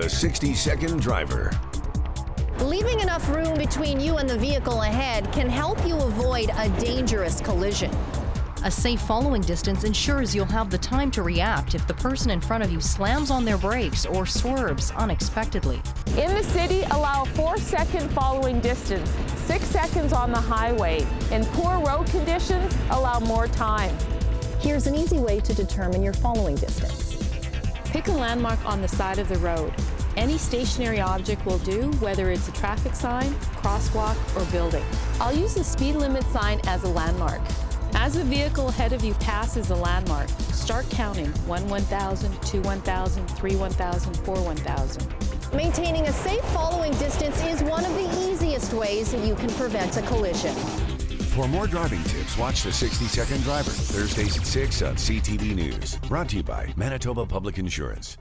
The 60 Second Driver. Leaving enough room between you and the vehicle ahead can help you avoid a dangerous collision. A safe following distance ensures you'll have the time to react if the person in front of you slams on their brakes or swerves unexpectedly. In the city, allow four second following distance, six seconds on the highway. In poor road conditions, allow more time. Here's an easy way to determine your following distance. A landmark on the side of the road. Any stationary object will do, whether it's a traffic sign, crosswalk, or building. I'll use the speed limit sign as a landmark. As the vehicle ahead of you passes a landmark, start counting 1 1000, 2 1000, 3 1000, 4 1000. Maintaining a safe following distance is one of the easiest ways that you can prevent a collision. For more driving tips, watch The 60 Second Driver, Thursdays at 6 on CTV News. Brought to you by Manitoba Public Insurance.